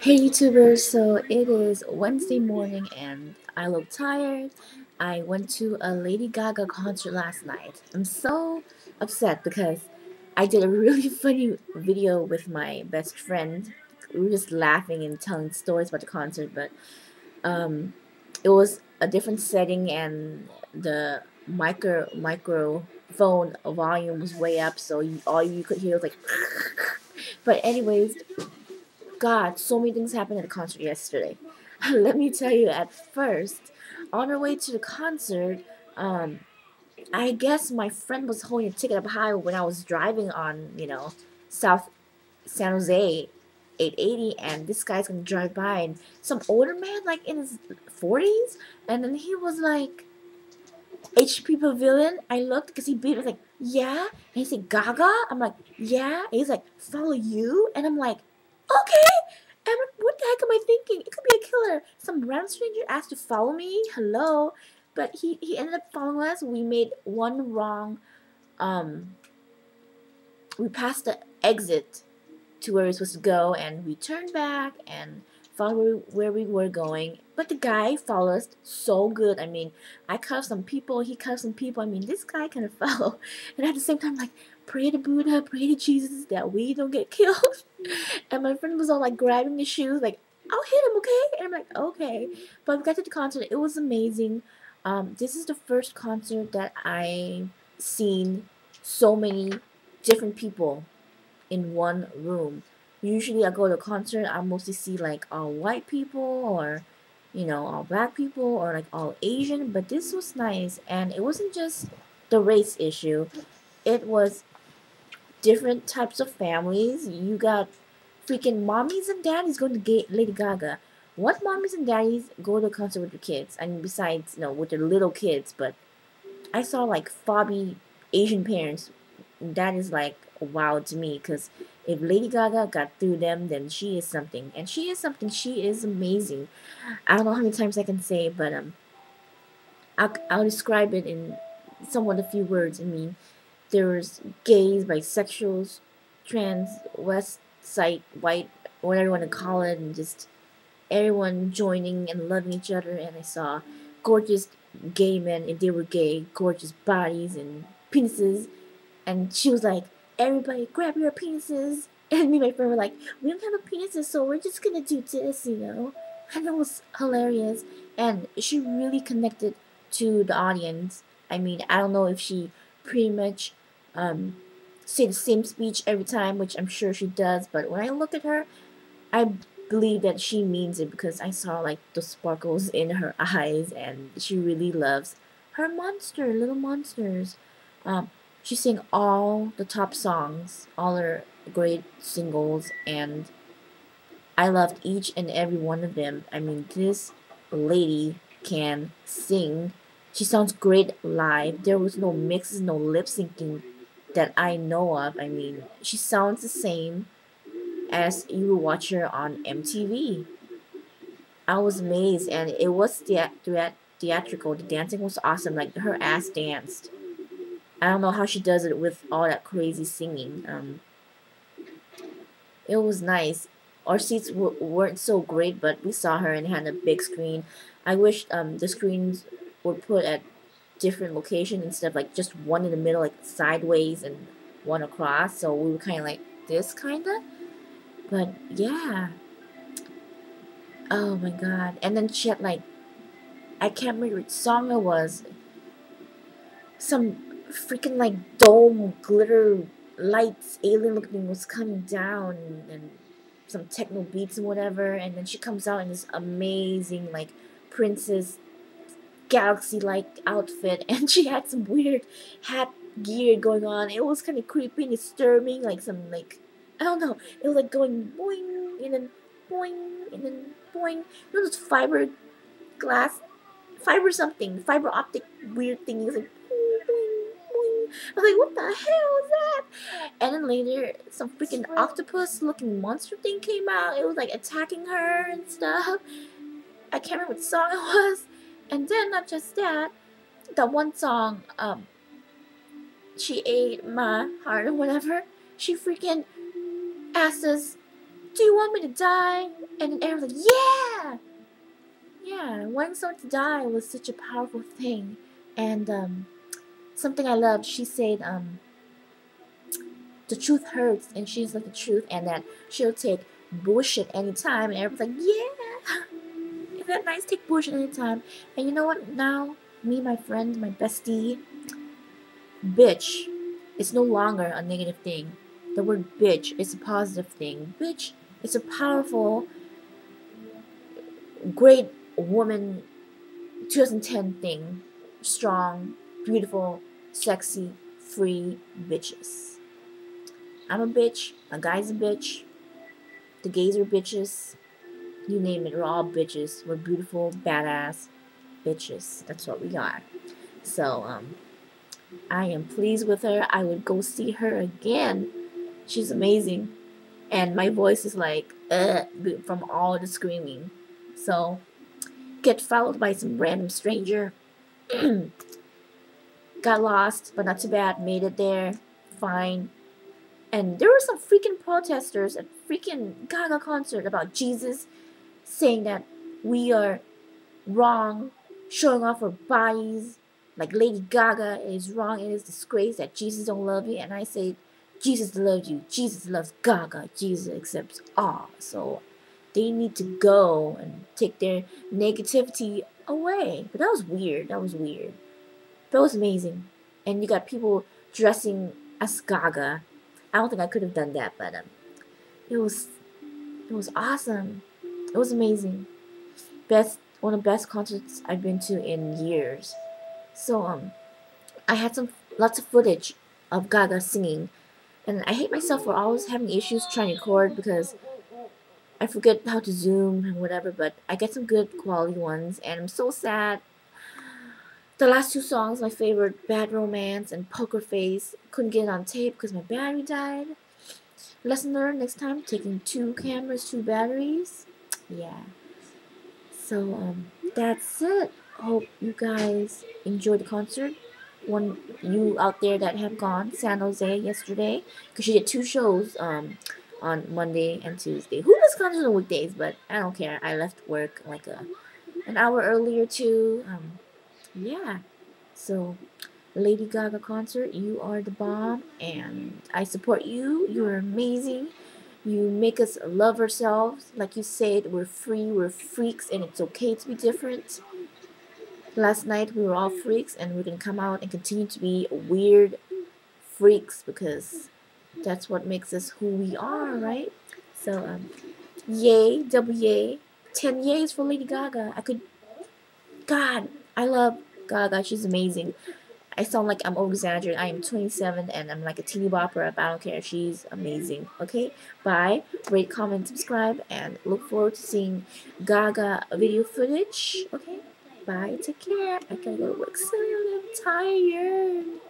Hey YouTubers, so it is Wednesday morning and I look tired. I went to a Lady Gaga concert last night. I'm so upset because I did a really funny video with my best friend. We were just laughing and telling stories about the concert, but um, it was a different setting and the micro microphone volume was way up, so you, all you could hear was like. but anyways, God, so many things happened at the concert yesterday. Let me tell you, at first, on our way to the concert, um, I guess my friend was holding a ticket up high when I was driving on, you know, South San Jose 880, and this guy's gonna drive by, and some older man, like in his 40s, and then he was like, HP Pavilion. I looked because he beat was like, yeah, and he said Gaga. I'm like, yeah, and he's like, follow you, and I'm like, Okay. And what the heck am I thinking? It could be a killer. Some random stranger asked to follow me. Hello. But he, he ended up following us. We made one wrong. Um, we passed the exit to where we were supposed to go, and we turned back and followed where we were going. But the guy followed so good. I mean, I cut some people, he cut some people. I mean, this guy kind of follow. And at the same time, like, pray to Buddha, pray to Jesus that we don't get killed. and my friend was all like grabbing the shoes, like, I'll hit him, okay? And I'm like, okay. But we got to the concert. It was amazing. Um, this is the first concert that I seen so many different people in one room. Usually I go to a concert, I mostly see like all white people or you know, all black people or like all Asian, but this was nice and it wasn't just the race issue. It was different types of families. You got freaking mommies and daddies going to get Lady Gaga. What mommies and daddies go to a concert with their kids? I mean, besides, you know, with their little kids, but I saw like fobby Asian parents. That is like wow to me because if Lady Gaga got through them, then she is something, and she is something. She is amazing. I don't know how many times I can say, but um, I'll I'll describe it in somewhat a few words. I mean, there's gays, bisexuals, trans, west side, white, whatever you want to call it, and just everyone joining and loving each other. And I saw gorgeous gay men, if they were gay, gorgeous bodies and penises. And she was like, everybody grab your penises. And me and my friend were like, we don't have a penises, so we're just gonna do this, you know? And it was hilarious. And she really connected to the audience. I mean, I don't know if she pretty much um, say the same speech every time, which I'm sure she does, but when I look at her, I believe that she means it because I saw like the sparkles in her eyes and she really loves her monster, little monsters. Um, she sang all the top songs, all her great singles, and I loved each and every one of them. I mean, this lady can sing. She sounds great live. There was no mixes, no lip syncing that I know of. I mean, she sounds the same as you watch her on MTV. I was amazed, and it was the theatrical. The dancing was awesome. Like her ass danced. I don't know how she does it with all that crazy singing. Um, it was nice. Our seats weren't so great, but we saw her and had a big screen. I wish um, the screens were put at different locations instead of like just one in the middle, like sideways and one across. So we were kind of like this, kind of. But yeah. Oh my god. And then she had like, I can't remember which song it was. Some freaking like dome glitter lights alien looking was coming down and some techno beats and whatever and then she comes out in this amazing like princess galaxy like outfit and she had some weird hat gear going on. It was kind of creepy and disturbing like some like i don't know. It was like going boing and then boing and then boing. It was fiber glass fiber something fiber optic weird thing like I was like, what the hell is that? And then later, some freaking octopus looking monster thing came out. It was like attacking her and stuff. I can't remember what song it was. And then, not just that, the one song, um, she ate my heart or whatever, she freaking asked us, do you want me to die? And then everyone's like, yeah! Yeah, wanting someone to die was such a powerful thing. And um, something I loved, she said, um, the truth hurts, and she's like the truth, and that she'll take bullshit anytime. And everyone's like, yeah! Isn't that nice? Take bullshit anytime. And you know what? Now, me, my friend, my bestie, bitch is no longer a negative thing. The word bitch is a positive thing. Bitch is a powerful, great woman 2010 thing. Strong, beautiful, sexy, free bitches. I'm a bitch. A guy's a bitch. The gays are bitches. You name it, we're all bitches. We're beautiful, badass bitches. That's what we are. So, um, I am pleased with her. I would go see her again. She's amazing. And my voice is like, uh, from all the screaming. So, get followed by some random stranger. Got lost, but not too bad. Made it there. Fine. And there were some freaking protesters at freaking Gaga concert about Jesus saying that we are wrong, showing off our bodies, like Lady Gaga is wrong. It is disgrace that Jesus don't love you. And I say, Jesus loves you. Jesus loves Gaga. Jesus accepts all. So they need to go and take their negativity away. But that was weird. That was weird. That was amazing. And you got people dressing as Gaga. I don't think I could have done that, but um, it was it was awesome. It was amazing. Best one of the best concerts I've been to in years. So um, I had some lots of footage of Gaga singing, and I hate myself for always having issues trying to record because I forget how to zoom and whatever. But I get some good quality ones, and I'm so sad. The last two songs, my favorite, Bad Romance and Poker Face, couldn't get it on tape because my battery died. Lesson learned next time, taking two cameras, two batteries. Yeah. So, um, that's it hope you guys enjoyed the concert. One you out there that have gone San Jose yesterday, because she did two shows um on Monday and Tuesday. Who does concerts on weekdays? But I don't care. I left work like a an hour earlier too. Um, yeah. So, Lady Gaga concert, you are the bomb, and I support you. You are amazing. You make us love ourselves. Like you said, we're free, we're freaks, and it's okay to be different. Last night we were all freaks and we're going to come out and continue to be weird freaks because that's what makes us who we are, right? So, um, yay, double yay. 10 yays for Lady Gaga. I could, God, I love Gaga. She's amazing. I sound like I'm over exaggerating. I am 27 and I'm like a teeny bopper. But I don't care. She's amazing. Okay? Bye. Rate, comment, subscribe, and look forward to seeing Gaga video footage. Okay? Bye. Take care. I gotta go to work soon. I'm tired.